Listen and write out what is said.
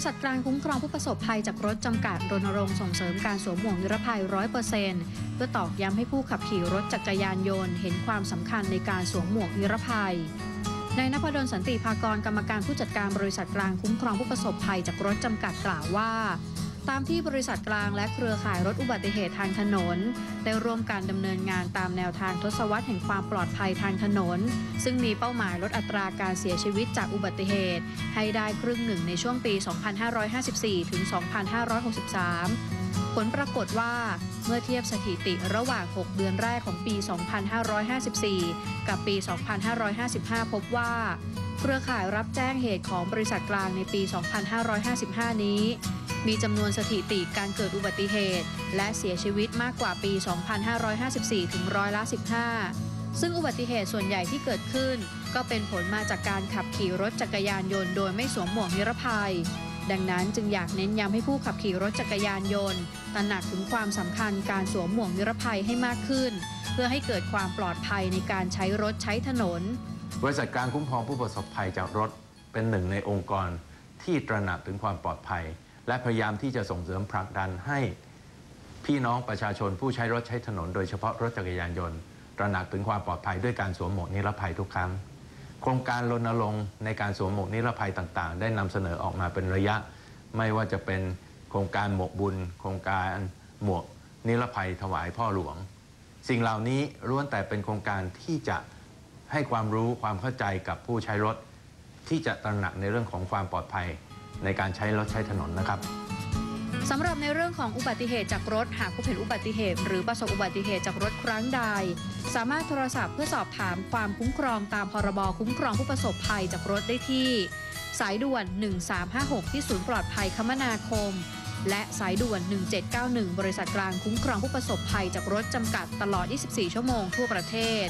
ริษัทกลางคุ้มครองผู้ประสบภัยจากรถจำกัดรณรงค์ส่งเสริมการสวมหมวกนิรภัย 100%เพื่อตอกย้ำให้ผู้ขับขี่รถจักรยานยนต์ เห็นความสำคัญในการสวมหมวกนิรภัยนายนพดลสันติภากรกรรมการผู้จัดการบริษัทกลางคุ้มครองผู้ประสบภัยจากรถจำกัดกล่าวว่า ตามที่บริษัทกลางและเครือข่ายรถอุบัติเหตุทางถนน ได้ร่วมการดำเนินงานตามแนวทางทศวรรษแห่งความปลอดภัยทางถนน ซึ่งมีเป้าหมายลดอัตราการเสียชีวิตจากอุบัติเหตุ ให้ได้ครึ่งหนึ่งในช่วงปี 2554 ถึง 2563ผลปรากฏว่าเมื่อเทียบสถิติระหว่าง 6 เดือนแรกของปี 2554 กับปี 2555 พบว่า เครือข่ายรับแจ้งเหตุของบริษัทกลางในปี 2555 นี้ มีจำนวนสถิติการเกิดอุบัติเหตุ และเสียชีวิตมากกว่าปี 2554 ถึงร้อยละ 15 ซึ่งอุบัติเหตุส่วนใหญ่ที่เกิดขึ้น ก็เป็นผลมาจากการขับขี่รถจักรยานยนต์โดยไม่สวมหมวกนิรภัย ดังนั้นจึงอยากเน้นย้ำให้ผู้ขับขี่รถจักรยานยนต์ ตระหนักถึงความสำคัญการสวมหมวกนิรภัยให้มากขึ้น เพื่อให้เกิดความปลอดภัยในการใช้รถใช้ถนน บริษัทการคุ้มครองผู้ประสบภัยจากรถเป็นหนึ่งในองค์กรที่ตระหนักถึงความปลอดภัย และพยายามที่จะส่งเสริมผลักดันให้พี่น้องประชาชนผู้ใช้รถใช้ถนน โดยเฉพาะรถจักรยานยนต์ตระหนักถึงความปลอดภัยด้วยการสวมหมวกนิรภัยทุกครั้ง โครงการรณรงค์ในการสวมหมวกนิรภัยต่างๆ ได้นำเสนอออกมาเป็นระยะ ไม่ว่าจะเป็นโครงการหมวกบุญ โครงการหมวกนิรภัยถวายพ่อหลวง สิ่งเหล่านี้ล้วนแต่เป็นโครงการที่จะให้ความรู้ความเข้าใจกับผู้ใช้รถ ที่จะตระหนักในเรื่องของความปลอดภัย ในการใช้รถใช้ถนนนะครับสำหรับในเรื่องของอุบัติเหตุจากรถ หากพบเห็นอุบัติเหตุ หรือประสบอุบัติเหตุจากรถครั้งใด สามารถโทรศัพท์เพื่อสอบถามความคุ้มครองตามพรบคุ้มครองผู้ประสบภัยจากรถได้ที่ สายด่วน 1356 ที่ศูนย์ปลอดภัยคมนาคม และสายด่วน 1791 บริษัทกลางคุ้มครองผู้ประสบภัยจากรถจำกัดตลอด 24 ชั่วโมงทั่วประเทศ